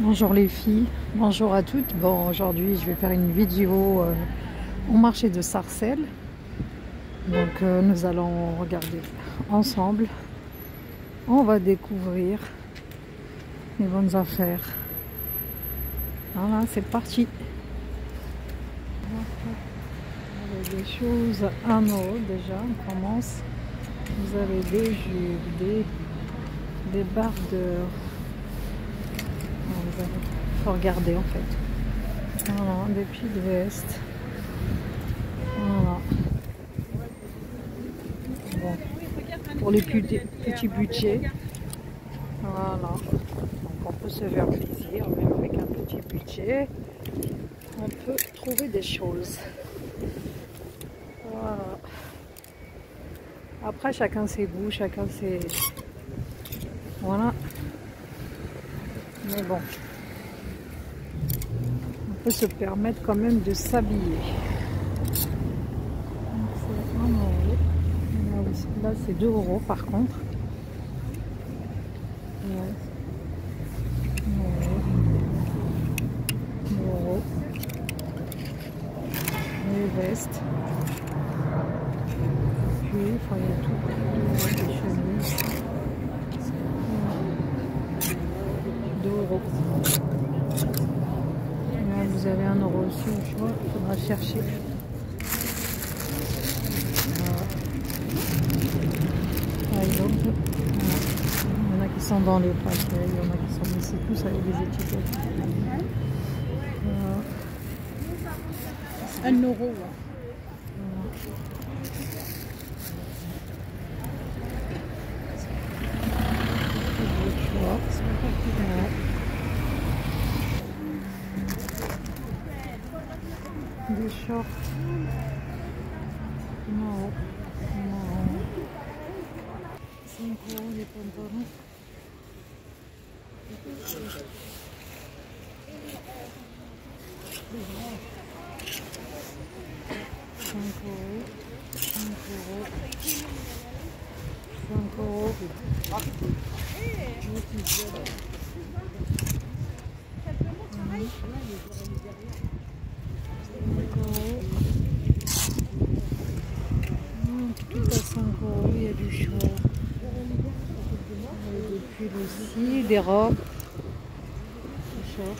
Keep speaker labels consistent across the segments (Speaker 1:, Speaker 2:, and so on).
Speaker 1: Bonjour les filles, bonjour à toutes. Bon, aujourd'hui je vais faire une vidéo euh, au marché de Sarcelles. Donc euh, nous allons regarder ensemble. On va découvrir les bonnes affaires. Voilà, c'est parti. Vous avez des choses à euro déjà, on commence. Vous avez des jus, des, des barres faut regarder en fait. Voilà, des pieds de veste. Voilà. Bon. Pour les petits budgets. Voilà. Donc on peut se faire plaisir, même avec un petit budget. On peut trouver des choses. Voilà. Après, chacun ses goûts, chacun ses... Voilà. Mais bon, on se permettre quand même de s'habiller. Là, c'est 2 euros par contre. Ouais. 2 euros. Les vestes. Puis, il y tout. Des chemises. vous avez un euro aussi au choix, il faudra chercher. Il y en a qui sont dans les paquets, il y en a qui sont ici, tous avec des étiquettes.
Speaker 2: Un euro.
Speaker 1: Des shorts. Non, non. 5 euros les pantalons euros, cinq euros, cinq euros. Tout à 5 euros, il y a du choix. Des pulls aussi, des robes, des shorts.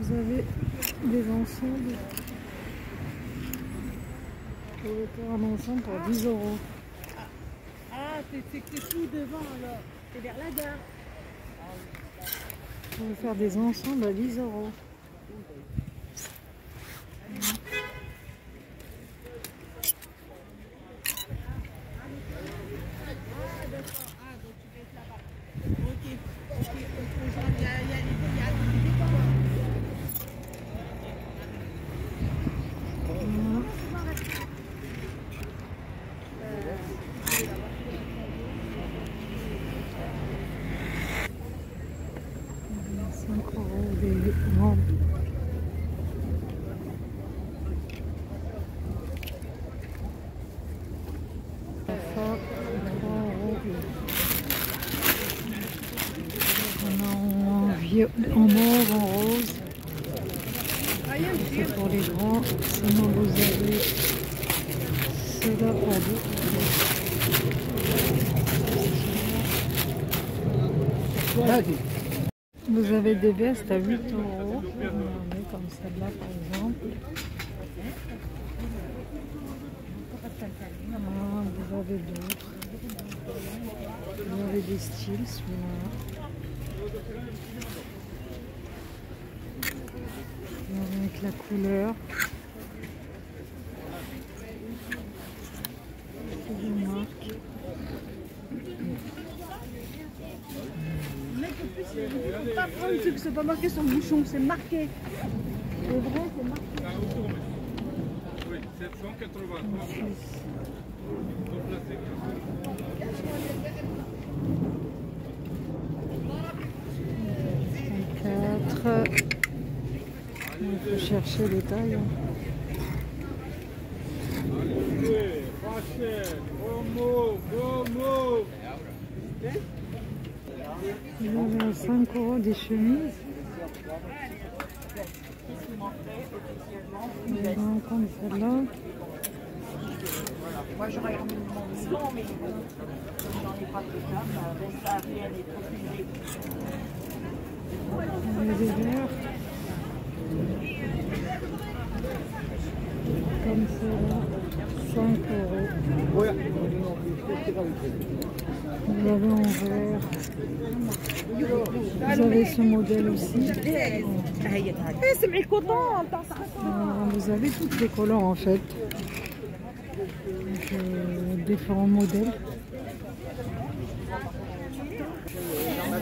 Speaker 1: Vous avez des ensembles pour le faire un ensemble pour 10 euros.
Speaker 2: Ah, c'est tout devant alors. C'est vers la gare.
Speaker 1: On va faire des ensembles à 10 euros. des robes. En mauve, en rose. Pour les grands. Sinon, vous avez cela pour vous. Vous avez des vestes à 8 euros. comme celle-là par exemple. Ah, vous avez d'autres. Vous avez des styles, celui-là. Avec la couleur. C'est une marque.
Speaker 2: Il ne faut pas prendre ce que c'est pas marqué sur le bouchon, c'est marqué. Le vrai, c'est marqué.
Speaker 3: Oui, 780.
Speaker 1: Quatre. Il faut chercher les tailles. Il y avait à 5 euros des chemises. On va prendre celle-là.
Speaker 4: Moi, j'aurais remis mon nom, mais j'en ai pas de ça. Ça rien n'est trop fusé.
Speaker 1: On a des verres. Comme ça, 5 euros. Vous l'avez en vert. Vous avez ce modèle aussi. Vous avez tous les collants en fait. Donc, euh, différents modèles.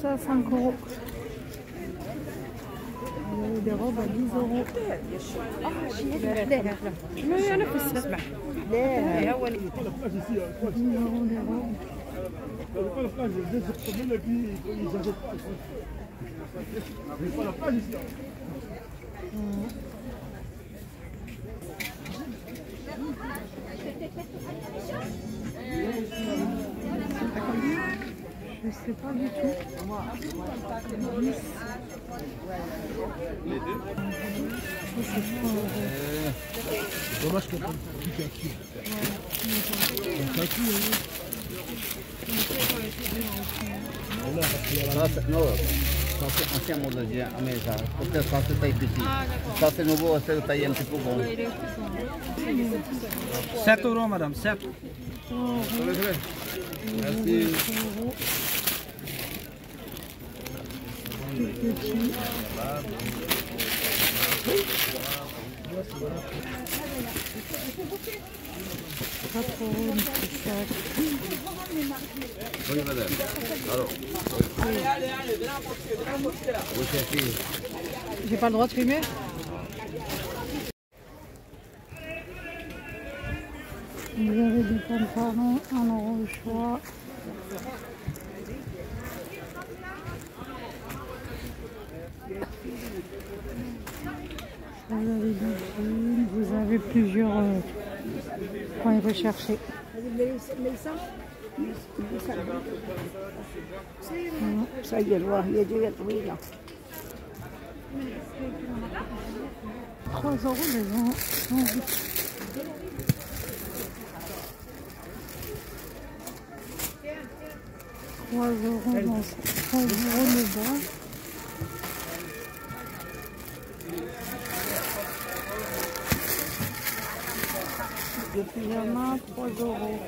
Speaker 1: ça à 5 euros. Des robes à 10 euros. Mmh. Je sais pas du tout. 10. Les deux C'est dommage qu'on
Speaker 5: prenne plus qu'un kilo. Un kilo, hein. Ça, non, ça c'est ancien monde, mais ça, ça c'est taille petit. Ça c'est nouveau, c'est taille un petit peu grand.
Speaker 3: 7 euros, madame, 7.
Speaker 5: Merci. Oui, madame. Alors. Oui, c'est fini.
Speaker 1: J'ai pas le droit de fumer Vous avez des pantalons, un euro au choix. Vous avez des vous avez plusieurs euh, points recherchés.
Speaker 4: Ça y est, il y a déjà trouvé là.
Speaker 1: 3 euros devant. Trois euros dans 3 euros le bas. Le pyjama, 3 euros.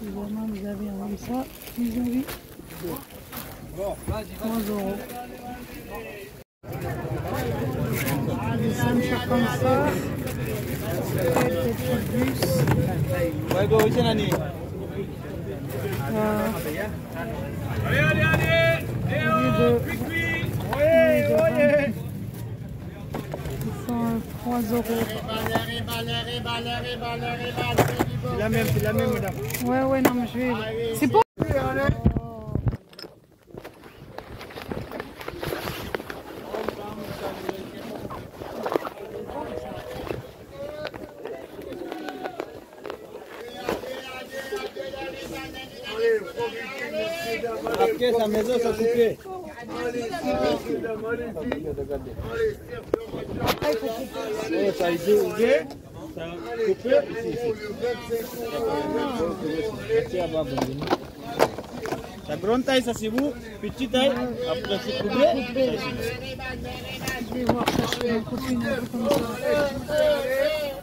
Speaker 1: Pyjama, vous avez un comme ça, plus joli. 3 euros. Des ceintures comme ça. Des petits bus.
Speaker 3: Allez, allez, allez.
Speaker 1: De-
Speaker 3: quick, quick.
Speaker 1: 3 euros.
Speaker 3: C'est la même, c'est la même, madame.
Speaker 1: Ouais, ouais, non, mais je vais. C'est pour.
Speaker 3: Après, sa maison, ça. Ça a été ouvert. Ça a coupé ici. ici. Merci, Abba, bonjour. La grande taille, ça c'est vous. Petite taille, après c'est coupé.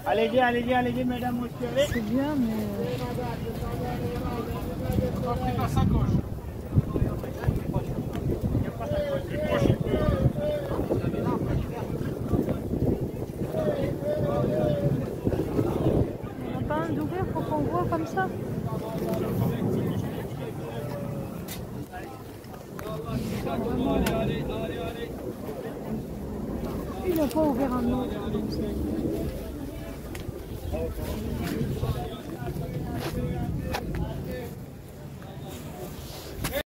Speaker 3: Allez-y, allez-y, allez-y, mesdames, monsieur.
Speaker 1: C'est bien, mais. Il n'y on n'a pas un d'ouvrir pour qu'on voit comme ça Il n'a pas ouvert un autre.